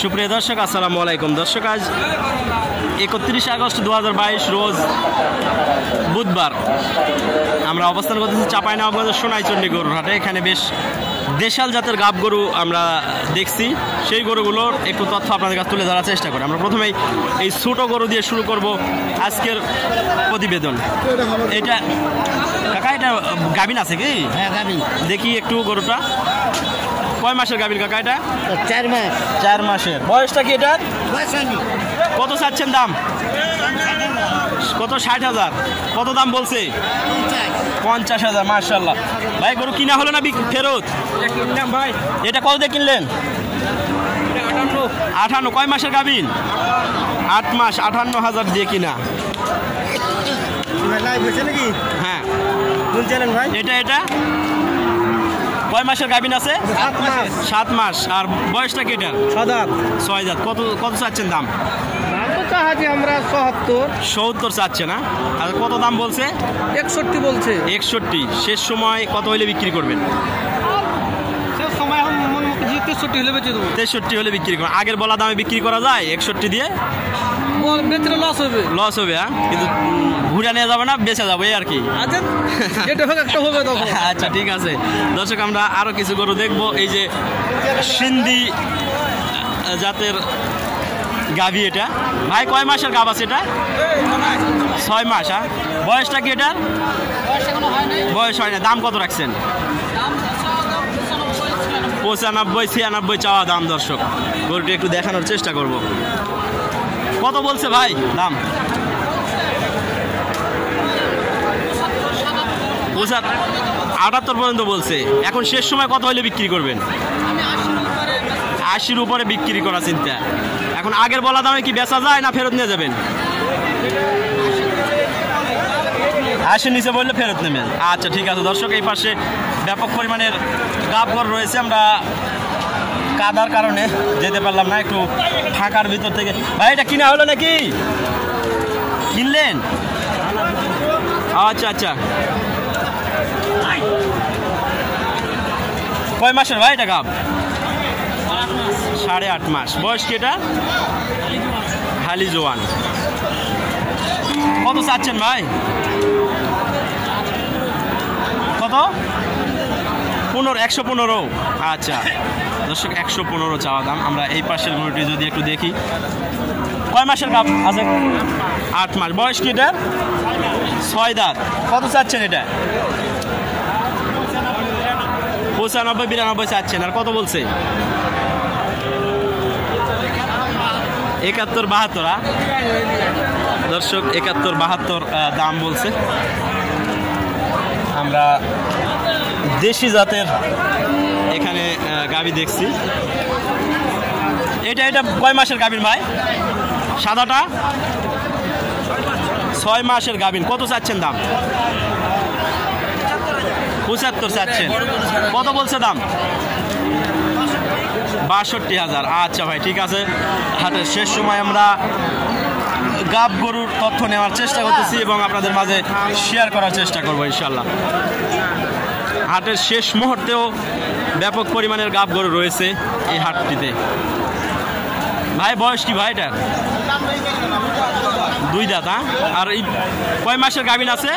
সুপ্রিয় দর্শক আসসালামু আলাইকুম। দর্শক আজ একত্রিশে আগস্ট দু হাজার বাইশ রোজ বুধবার। আমরা অবস্থান করতেছি চাপাই নবাবগঞ্জের সোনাইচন্ডী গরুর হাটে। এখানে বেশ দেশাল জাতের গাব গরু আমরা দেখছি। সেই গরুগুলোর একটু তথ্য আপনাদের কাছে তুলে ধরার চেষ্টা করি। আমরা প্রথমেই এই ছোটো গরু দিয়ে শুরু করব আজকের প্রতিবেদন। এটা কাকা এটা গাবিন আছে কি? হ্যাঁ দেখি একটু গরুটা। কয় মাসের গাবিন কাকা এটা? চার মাস। চার মাসের। বয়সটা কি এটার? কত চাচ্ছেন দাম? কত? ষাট হাজার। কত দাম বলছে? পঞ্চাশ হাজার মার্শাল্লাহ ভাই গরু কিনা হলো না ফেরত? ভাই। এটা কত দিয়ে কিনলেন? আঠান্ন কয় মাসের গাবিন আট মাস আটান্ন হাজার দিয়ে কিনা। নাকি? হ্যাঁ। এটা এটা? কয় মাসের গাবিন আছে? সাত মাস। আর বয়সটা কি এটার? ছয় হাজার কত কত চাচ্ছেন দাম? আমরা সত্তর। চাচ্ছে না? আর কত দাম বলছে? একষট্টি বলছে। একষট্টি। শেষ সময় কত হলে বিক্রি করবেন? তেষট্টি হলে বিক্রি করবেন। আগের বলা দামে বিক্রি করা যায়? একষট্টি দিয়ে? বেচলে লস হবে। লস হবে হ্যাঁ? কিন্তু ঘুরে নিয়ে যাবে না বেঁচে যাবে আর কি। আচ্ছা একটা হবে তখন। আচ্ছা ঠিক আছে। দর্শক আমরা আরও কিছু গরু দেখব। এই যে সিন্ধি জাতের গাভি এটা। ভাই কয় মাসের গাভ আছে এটা? ছয় মাস হ্যাঁ? বয়সটা কি এটার? বয়স হয় না দাম কত রাখছেন? পঁচানব্বই ছিয়ানব্বই চাওয়া দাম দর্শক। গরুটি একটু দেখানোর চেষ্টা করব। কত বলছে ভাই? দাম? পঁচাত আটাত্তর পর্যন্ত বলছে। এখন শেষ সময় কত হলে বিক্রি করবেন? আশির উপরে বিক্রি করা চিন্তা। এখন আগের বলা দামে কি বেচা যায় না ফেরত নিয়ে যাবেন? আশির নিচে বললে ফেরত নেবেন। আচ্ছা ঠিক আছে। দর্শক, এই পাশে ব্যাপক পরিমাণের গাবঘর রয়েছে। আমরা কাদার কারণে যেতে পারলাম না, একটু ফাঁকার ভিতর থেকে। ভাই, এটা কিনা হলো নাকি? কিনলেন? আচ্ছা আচ্ছা। কয় মাসের ভাই এটা গাব সাড়ে আট মাস। বয়স কি এটা? হালি জোয়ান কত চাচ্ছেন ভাই? কত? পনেরো, একশো পনেরো। আচ্ছা দর্শক, একশো পনেরো চাওয়া দাম। আমরা এই পাশের গরুটি যদি একটু দেখি। কয় মাসের কাপ আছে? আট মাস। বয়স কি এটা? ছয় দাঁত। কত চাচ্ছেন এটা? পঁচানব্বই, বিরানব্বই চাচ্ছেন। আর কত বলছে? একাত্তর, বাহাত্তর? দর্শক, একাত্তর, বাহাত্তর দাম বলছে। আমরা দেশি জাতের এখানে গাভী দেখছি। এটা এটা কয় মাসের গাভীর ভাই? সাদাটা? ছয় মাসের গাভিন কত চাচ্ছেন দাম? পঁচাত্তর চাচ্ছেন। কত বলছে দাম? বাষট্টি হাজার। আচ্ছা ভাই, ঠিক আছে। হাটের শেষ সময় আমরা গাব গরুর তথ্য নেওয়ার চেষ্টা করতেছি এবং আপনাদের মাঝে শেয়ার করার চেষ্টা করব ইনশাল্লাহ হাটের শেষ মুহূর্তেও ব্যাপক পরিমাণের গাব গরু রয়েছে এই হাটটিতে। ভাই, বয়স কি ভাই এটার? দুই দাঁত হ্যাঁ? আর এই কয় মাসের গাভিন আছে?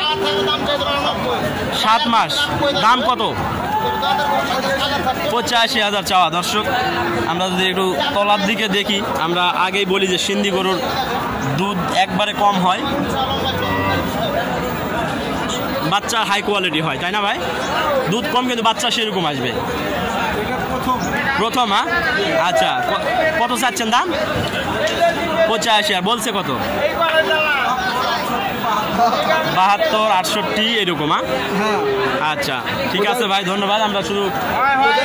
সাত মাস। দাম কত? পঁচাশি হাজার চাওয়া। দর্শক, আমরা যদি একটু তলার দিকে দেখি, আমরা আগেই বলি যে সিন্ধি গরুর দুধ একবারে কম হয়। বাচ্চা হাই কোয়ালিটি হয়, তাই না ভাই? দুধ কম কিন্তু বাচ্চা সেরকম আসবে। প্রথম হ্যাঁ? আচ্ছা কত চাচ্ছেন দাম? পঁচাশি, আর বলছে কত? বাহাত্তর, আটষট্টি, এরকম হ্যাঁ? আচ্ছা ঠিক আছে ভাই, ধন্যবাদ, আমরা শুধু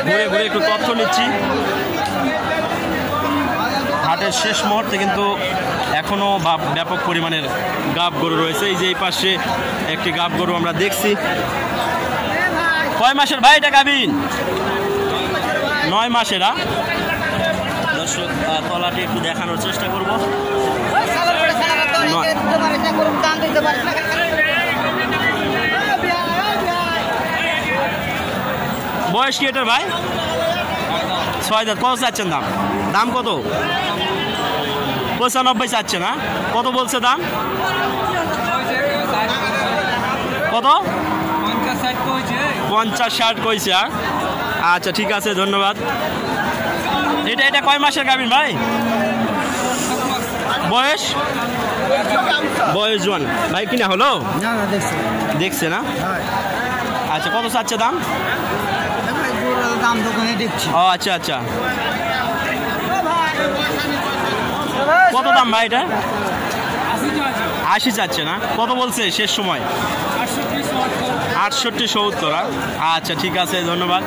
ঘুরে ঘুরে একটু তথ্য নিচ্ছি। হাটের শেষ মুহূর্তে কিন্তু এখনও ব্যাপক পরিমাণের গাব গরু রয়েছে। এই যে এই পাশে একটি গাব গরু আমরা দেখছি। কয় মাসের ভাই এটা গাবিন নয় মাসেরা দর্শক তলাটি একটু দেখানোর চেষ্টা করব। বয়স কি এটার ভাই? ছয় দাঁত। কত চাচ্ছেন দাম? দাম কত? পঁচানব্বই চাচ্ছে না কত বলছে দাম? কত? পঞ্চাশ ষাট কইছে আচ্ছা ঠিক আছে ধন্যবাদ। এটা এটা কয় মাসের গাভীর ভাই? বয়স? বয়স জোয়ান ভাই কিনা হলো? দেখছে। না? আচ্ছা কত চাচ্ছে দাম? দাম দোকানে দেখছি। ও আচ্ছা আচ্ছা। কত দাম ভাই এটা? আশি চাচ্ছে না? কত বলছে শেষ সময়? আটষট্টি সত্তর। আচ্ছা ঠিক আছে ধন্যবাদ।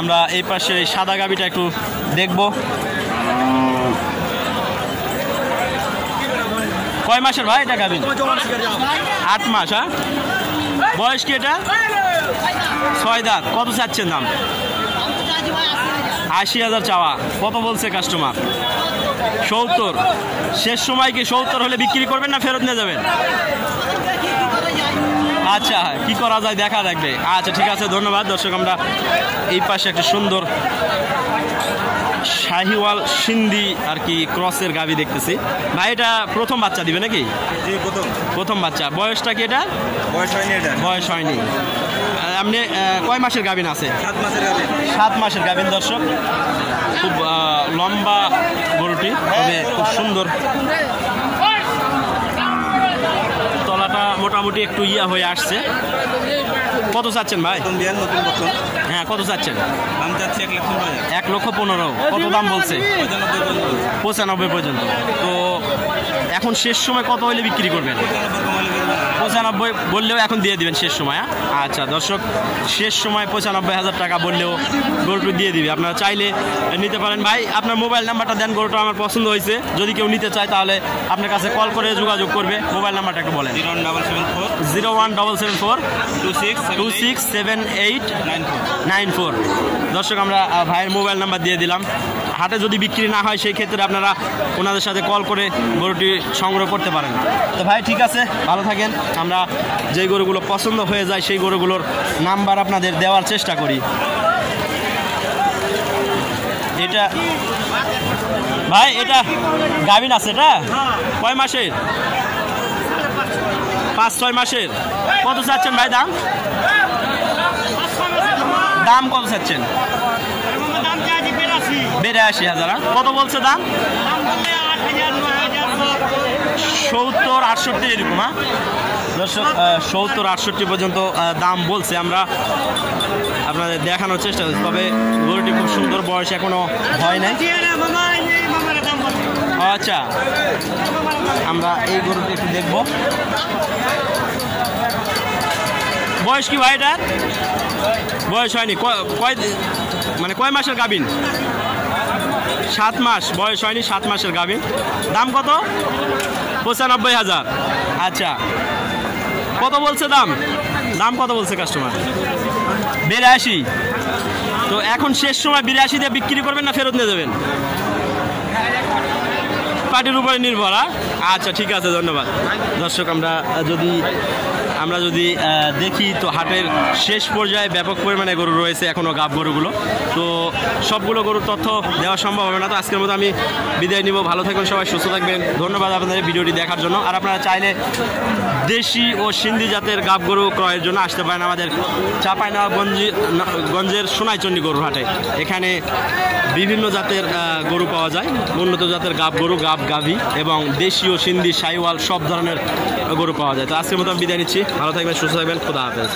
আমরা এই পাশে সাদা গাবিটা একটু দেখব। কয় মাসের ভাই এটা গাবি? আট মাস হ্যাঁ বয়স কি এটা? ছয় দাঁত। কত চাচ্ছেন দাম? আশি হাজার চাওয়া। কত বলছে কাস্টমার সত্তর। শেষ সময় কি সত্তর হলে বিক্রি করবেন না ফেরত নিয়ে যাবেন? আচ্ছা কি করা যায় দেখা রাখবে আচ্ছা ঠিক আছে ধন্যবাদ। দর্শক আমরা এই পাশে একটা সুন্দর শাহিওয়াল সিন্ধি আর কি ক্রসের গাবি দেখতেছি। ভাই এটা প্রথম বাচ্চা দিবে নাকি? প্রথম। প্রথম বাচ্চা। বয়সটা কি এটা? বয়স হয়নি এটা। বয়স হয়নি। আপনি কয় মাসের গাভিন আছে? সাত মাসের সাত মাসের গাভিন দর্শক। খুব লম্বা গরুটি তবে খুব সুন্দর। তলাটা মোটামুটি একটু ইয়া হয়ে আসছে। কত চাচ্ছেন ভাই? হ্যাঁ কত চাচ্ছেন? দাম এক লক্ষ পনেরো কত দাম বলছে? পঁচানব্বই পর্যন্ত। পঁচানব্বই পর্যন্ত। তো এখন শেষ সময় কত হলে বিক্রি করবেন। পঁচানব্বই বললেও এখন দিয়ে দিবেন শেষ সময় হ্যাঁ? আচ্ছা দর্শক শেষ সময় পঁচানব্বই হাজার টাকা বললেও গরুটি দিয়ে দিবে। আপনারা চাইলে নিতে পারেন। ভাই আপনার মোবাইল নাম্বারটা দেন গরুটা আমার পছন্দ হয়েছে। যদি কেউ নিতে চায় তাহলে আপনার কাছে কল করে যোগাযোগ করবে। মোবাইল নাম্বারটা একটু বলেন। Zero double seven four zero one double seven four two six two six seven eight nine four. Nine four. দর্শক আমরা ভাইয়ের মোবাইল নাম্বার দিয়ে দিলাম। হাটে যদি বিক্রি না হয় সেই ক্ষেত্রে আপনারা ওনাদের সাথে কল করে গরুটি সংগ্রহ করতে পারেন। তো ভাই ঠিক আছে ভালো থাকেন। আমরা যে গরুগুলো পছন্দ হয়ে যায়, সেই গরুগুলোর নাম্বার আপনাদের দেওয়ার চেষ্টা করি। এটা ভাই, এটা গাভিন আছে, এটা? কয় মাসের? পাঁচ, ছয় মাসের। কত চাচ্ছেন ভাই দাম? দাম কত চাচ্ছেন? বেড়ে বিরাশি হাজার কত বলছে দাম? সত্তর আটষট্টি এরকম হ্যাঁ? দর্শক সত্তর আটষট্টি পর্যন্ত দাম বলছে। আমরা আপনাদের দেখানোর চেষ্টা করছি, তবে গরুটি খুব সুন্দর বয়স এখনও হয় নাই। আচ্ছা আমরা এই গরুটি একটু দেখব। বয়স কি ভাই এটা? বয়স হয়নি। কয় মানে কয় মাসের গাবিন সাত মাস, বয়স হয়নি, সাত মাসের গাবিন দাম কত? পঁচানব্বই হাজার। আচ্ছা। কত বলছে দাম? দাম কত বলছে কাস্টমার বিরাশি। তো এখন শেষ সময় বিরাশি দিয়ে বিক্রি করবেন না ফেরত নিয়ে যাবেন? পার্টির উপরে নির্ভর হ্যাঁ? আচ্ছা ঠিক আছে, ধন্যবাদ। দর্শক, আমরা যদি আমরা যদি দেখি, তো হাটের শেষ পর্যায়ে ব্যাপক পরিমাণে গরু রয়েছে এখনও গাব গরুগুলো। তো সবগুলো গরুর তথ্য দেওয়া সম্ভব হবে না। তো আজকের মতো আমি বিদায় নিব। ভালো থাকবেন সবাই, সুস্থ থাকবেন। ধন্যবাদ আপনাদের ভিডিওটি দেখার জন্য। আর আপনারা চাইলে দেশি ও সিন্ধি জাতের গাব গরু ক্রয়ের জন্য আসতে পারেন আমাদের চাঁপাইনগঞ্জ গঞ্জের সোনাইচন্ডী গরুর হাটে। এখানে বিভিন্ন জাতের গরু পাওয়া যায়। উন্নত জাতের গাব গরু, গাব গাভী এবং দেশীয় সিন্ধি, সাইওয়াল সব ধরনের গরু পাওয়া যায়। তো আজকের মতো আমি বিদায় নিচ্ছি। ভালো থাকবেন, সুস্থ থাকবেন, খোদা হাফেজ।